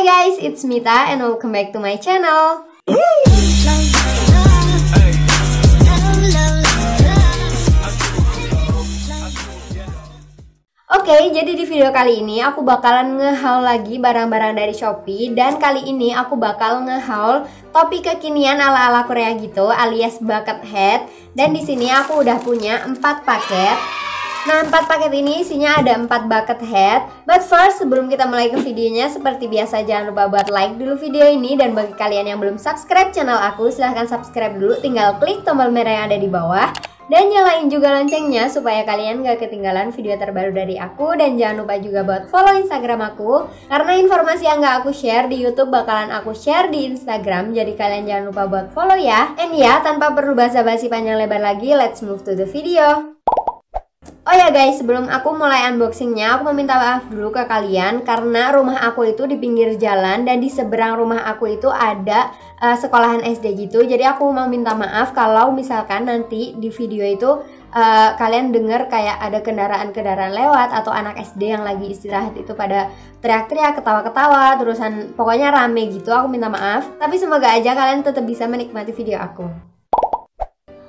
Hai guys, it's Mita and welcome back to my channel. Oke, jadi di video kali ini aku bakalan ngehaul lagi barang-barang dari Shopee dan kali ini aku bakal ngehaul topi kekinian ala-ala Korea gitu alias bucket hat dan di sini aku udah punya 4 paket Nah, empat paket ini isinya ada empat bucket hat. But first, sebelum kita mulai ke videonya, seperti biasa jangan lupa buat like dulu video ini dan bagi kalian yang belum subscribe channel aku, silahkan subscribe dulu. Tinggal klik tombol merah yang ada di bawah dan nyalain juga loncengnya supaya kalian gak ketinggalan video terbaru dari aku dan jangan lupa juga buat follow Instagram aku karena informasi yang gak aku share di YouTube bakalan aku share di Instagram jadi kalian jangan lupa buat follow ya. And ya, tanpa perlu basa-basi panjang lebar lagi, let's move to the video. Oh ya guys, sebelum aku mulai unboxingnya, aku meminta maaf dulu ke kalian karena rumah aku itu di pinggir jalan dan di seberang rumah aku itu ada uh, sekolahan SD gitu. Jadi aku mau minta maaf kalau misalkan nanti di video itu uh, kalian denger kayak ada kendaraan-kendaraan lewat atau anak SD yang lagi istirahat itu pada teriak-teriak, ketawa-ketawa, terusan pokoknya rame gitu. Aku minta maaf. Tapi semoga aja kalian tetap bisa menikmati video aku.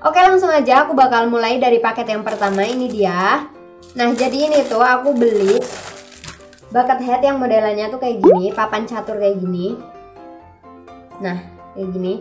Oke langsung aja aku bakal mulai dari paket yang pertama ini dia. Nah jadi ini tuh aku beli Bucket hat yang modelannya tuh kayak gini Papan catur kayak gini. Nah kayak gini.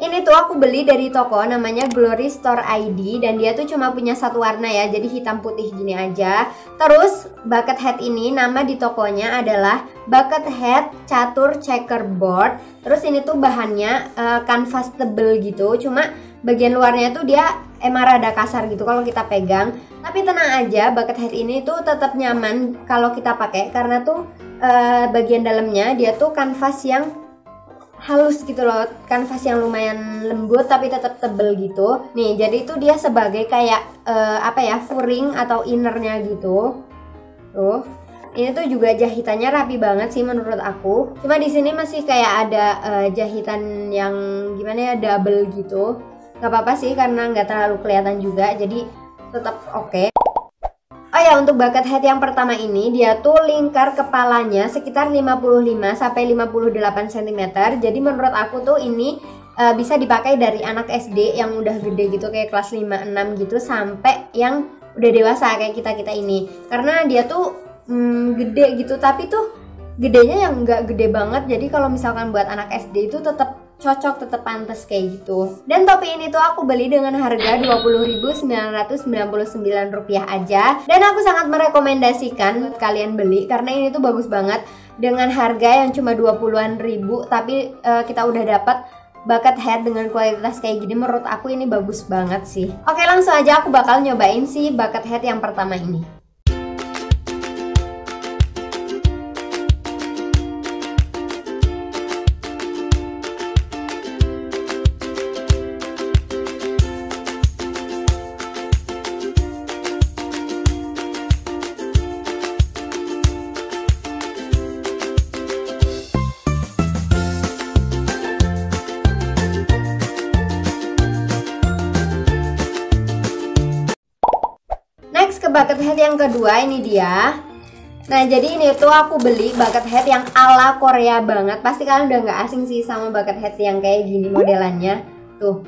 Ini tuh aku beli dari toko namanya Glory Store ID dan dia tuh cuma punya satu warna ya jadi hitam putih gini aja. Terus bucket hat ini nama di tokonya adalah bucket hat catur checkerboard. Terus ini tuh bahannya uh, canvas tebel gitu cuma bagian luarnya tuh dia emang rada kasar gitu kalau kita pegang. Tapi tenang aja bucket hat ini tuh tetap nyaman kalau kita pakai karena tuh uh, bagian dalamnya dia tuh kanvas yang halus gitu loh. Kanvas yang lumayan lembut tapi tetap tebel gitu. Nih jadi itu dia sebagai kayak uh, apa ya furing atau innernya gitu. Tuh. Ini tuh juga jahitannya rapi banget sih menurut aku. Cuma di sini masih kayak ada uh, jahitan yang gimana ya double gitu nggak apa-apa sih karena nggak terlalu kelihatan juga jadi tetap oke okay. Oh ya untuk bucket hat yang pertama ini dia tuh lingkar kepalanya sekitar 55 sampai 58 cm. Jadi menurut aku tuh ini uh, bisa dipakai dari anak SD yang udah gede gitu kayak kelas 5 6 gitu sampai yang udah dewasa kayak kita-kita ini. Karena dia tuh hmm, gede gitu tapi tuh gedenya yang enggak gede banget. Jadi kalau misalkan buat anak SD itu tetap cocok tetap pantas kayak gitu. Dan topi ini tuh aku beli dengan harga 20.999 rupiah aja. Dan aku sangat merekomendasikan buat kalian beli karena ini tuh bagus banget. Dengan harga yang cuma 20-an ribu tapi uh, kita udah dapat bucket hat dengan kualitas kayak gini menurut aku ini bagus banget sih. Oke langsung aja aku bakal nyobain si bucket hat yang pertama ini bucket hat yang kedua ini dia Nah jadi ini tuh aku beli bucket hat yang ala Korea banget Pasti kalian udah gak asing sih sama bucket hat yang kayak gini modelannya Tuh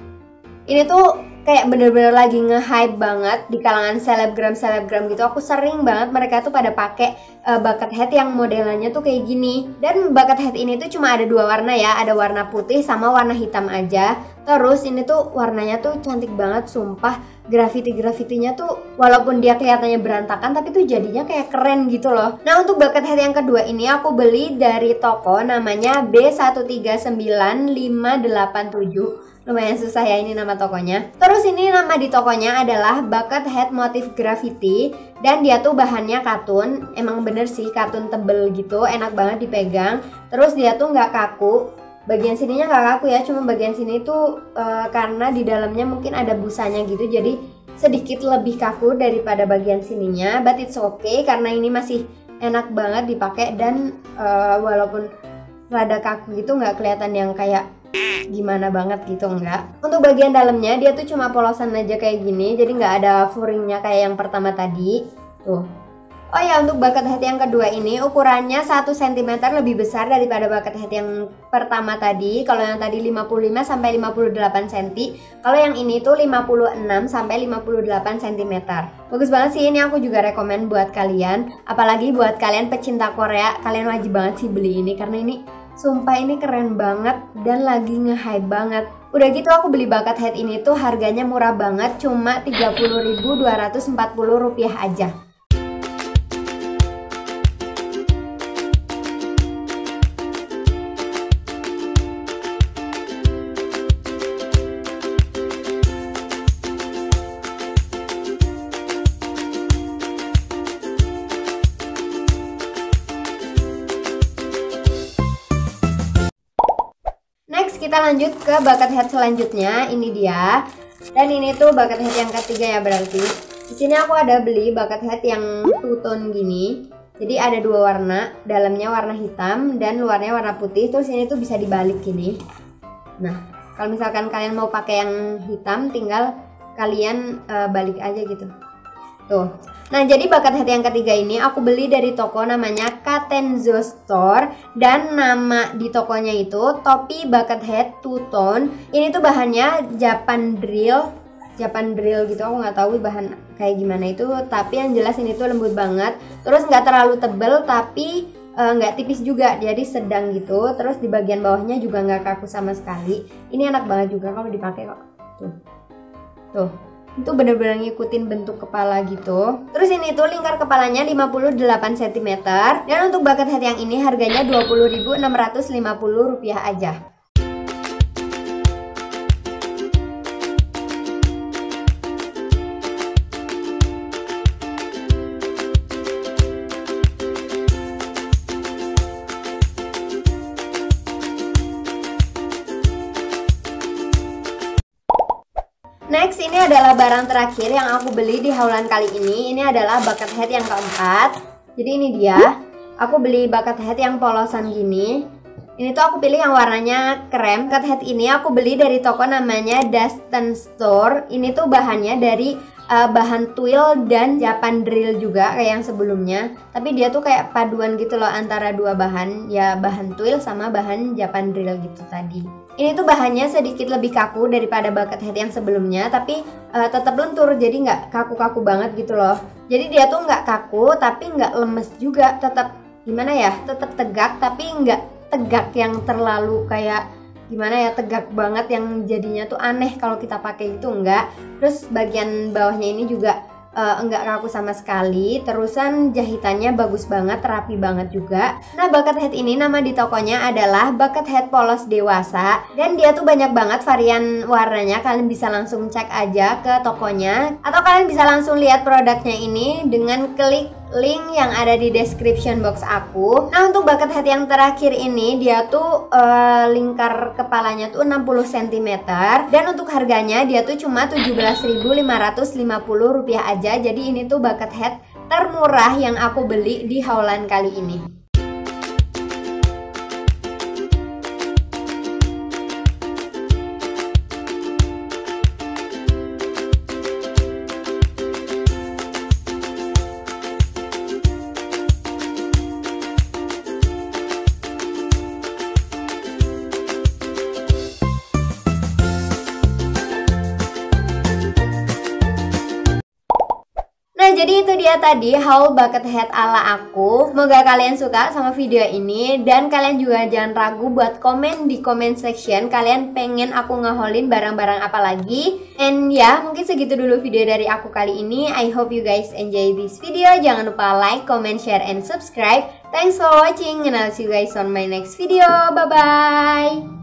Ini tuh kayak bener-bener lagi nge-hype banget di kalangan selebgram-selebgram gitu. Aku sering banget mereka tuh pada pakai uh, bucket hat yang modelannya tuh kayak gini. Dan bucket hat ini tuh cuma ada dua warna ya, ada warna putih sama warna hitam aja. Terus ini tuh warnanya tuh cantik banget, sumpah. Graffiti-graffitinya tuh walaupun dia kelihatannya berantakan tapi tuh jadinya kayak keren gitu loh. Nah, untuk bucket hat yang kedua ini aku beli dari toko namanya B139587 lumayan susah ya ini nama tokonya. Terus ini nama di tokonya adalah bucket head motif graffiti. Dan dia tuh bahannya katun. Emang bener sih katun tebel gitu enak banget dipegang. Terus dia tuh nggak kaku bagian sininya nggak kaku ya cuma bagian sini tuh uh, karena di dalamnya mungkin ada busanya gitu jadi sedikit lebih kaku daripada bagian sininya but it's okay karena ini masih enak banget dipakai dan uh, walaupun rada kaku gitu nggak kelihatan yang kayak gimana banget gitu enggak untuk bagian dalamnya dia tuh cuma polosan aja kayak gini jadi nggak ada furingnya kayak yang pertama tadi. Tuh Oh ya untuk bucket hat yang kedua ini ukurannya 1 cm lebih besar daripada bucket hat yang pertama tadi. Kalau yang tadi 55 sampai 58 cm, kalau yang ini tuh 56 sampai 58 cm. Bagus banget sih ini aku juga rekomend buat kalian, apalagi buat kalian pecinta Korea, kalian wajib banget sih beli ini karena ini sumpah ini keren banget dan lagi nge-hype banget. Udah gitu aku beli bucket hat ini tuh harganya murah banget cuma 30.240 rupiah aja. Lanjut ke bucket hat selanjutnya. Ini dia. Dan ini tuh bucket hat yang ketiga ya berarti. Di sini aku ada beli bucket hat yang two tone gini. Jadi ada dua warna, dalamnya warna hitam dan luarnya warna putih. Terus ini tuh bisa dibalik gini. Nah, kalau misalkan kalian mau pakai yang hitam, tinggal kalian uh, balik aja gitu. Tuh. Nah, jadi bakat hati yang ketiga ini aku beli dari toko namanya Katenzo Store dan nama di tokonya itu Topi Bakat Head Two Tone. Ini tuh bahannya Japan Drill. Japan Drill gitu. Aku nggak tahu bahan kayak gimana itu tapi yang jelas ini tuh lembut banget. Terus nggak terlalu tebel tapi eh, nggak uh, tipis juga. Jadi sedang gitu. Terus di bagian bawahnya juga nggak kaku sama sekali. Ini enak banget juga kalau dipakai kok. Tuh. Tuh itu bener-bener ngikutin bentuk kepala gitu. Terus ini tuh lingkar kepalanya 58 cm dan untuk bucket hat yang ini harganya 20.650 rupiah aja ini adalah barang terakhir yang aku beli di haulan kali ini. Ini adalah bucket hat yang keempat. Jadi ini dia. Aku beli bucket hat yang polosan gini. Ini tuh aku pilih yang warnanya krem. Bucket hat ini aku beli dari toko namanya Dustin Store. Ini tuh bahannya dari uh, bahan twill dan Japan drill juga kayak yang sebelumnya. Tapi dia tuh kayak paduan gitu loh antara dua bahan, ya bahan twill sama bahan Japan drill gitu tadi. Ini tuh bahannya sedikit lebih kaku daripada bucket hat yang sebelumnya, tapi uh, tetap lentur, jadi nggak kaku-kaku banget gitu loh. Jadi dia tuh nggak kaku, tapi nggak lemes juga, tetap gimana ya, tetap tegak, tapi nggak tegak yang terlalu kayak gimana ya tegak banget yang jadinya tuh aneh kalau kita pakai itu enggak. Terus bagian bawahnya ini juga uh, enggak kaku sama sekali. Terusan jahitannya bagus banget rapi banget juga. Nah bucket hat ini nama di tokonya adalah bucket hat polos dewasa. Dan dia tuh banyak banget varian warnanya. Kalian bisa langsung cek aja ke tokonya. Atau kalian bisa langsung lihat produknya ini dengan klik link yang ada di description box aku. Nah, untuk bucket hat yang terakhir ini dia tuh uh, lingkar kepalanya tuh 60 cm dan untuk harganya dia tuh cuma 17.550 rupiah aja. Jadi ini tuh bucket hat termurah yang aku beli di haulan kali ini. Jadi itu dia tadi haul bucket hat ala aku. Semoga kalian suka sama video ini dan kalian juga jangan ragu buat komen di comment section kalian pengen aku ngeholin barang-barang apa lagi. And ya, mungkin segitu dulu video dari aku kali ini. I hope you guys enjoy this video. Jangan lupa like, comment, share, and subscribe. Thanks for watching and I'll see you guys on my next video. Bye-bye.